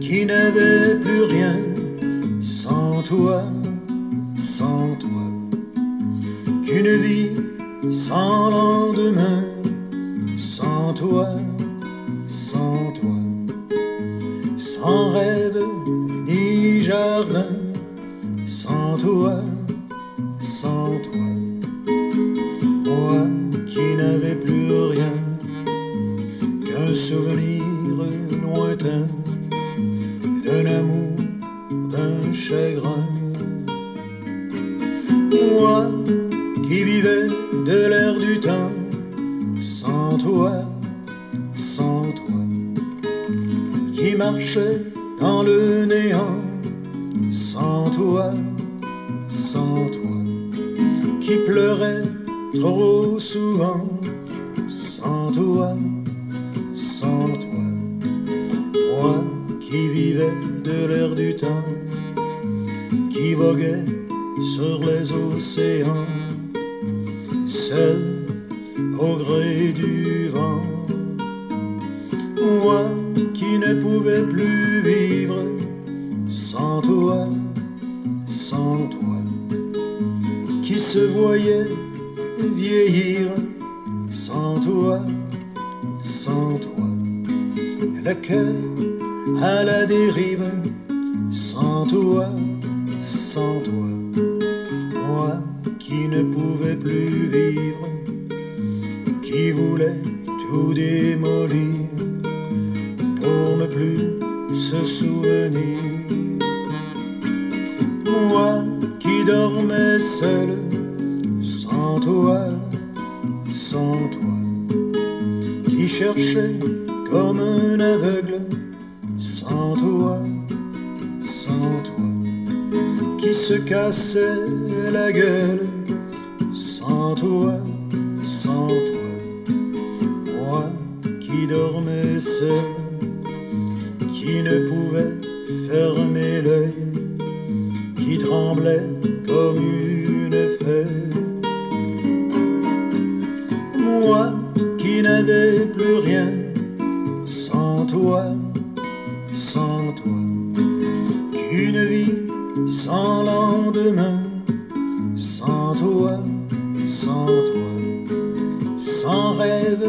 qui n'avais plus rien sans toi, sans toi, qu'une vie sans lendemain, sans toi, sans toi, sans rêve ni jardin, sans toi, sans toi, moi qui n'avais plus rien qu'un souvenir d'un amour, d'un chagrin. Moi qui vivais de l'air du temps, sans toi, sans toi, qui marchais dans le néant, sans toi, sans toi, qui pleurait trop souvent, sans toi, sans de l'air du temps, qui voguait sur les océans, seul au gré du vent. Moi qui ne pouvais plus vivre sans toi, sans toi, qui se voyait vieillir sans toi, sans toi, le cœur à la dérive sans toi, sans toi, moi qui ne pouvais plus vivre, qui voulait tout démolir pour ne plus se souvenir. Moi qui dormais seul, sans toi, sans toi, qui cherchais comme un aveugle, sans toi, sans toi, qui se cassait la gueule, sans toi, sans toi, moi qui dormais seul, qui ne pouvait fermer l'œil, qui tremblait comme une feuille. Moi qui n'avais plus rien sans toi, sans toi, qu'une vie sans lendemain, sans toi, sans toi, sans rêve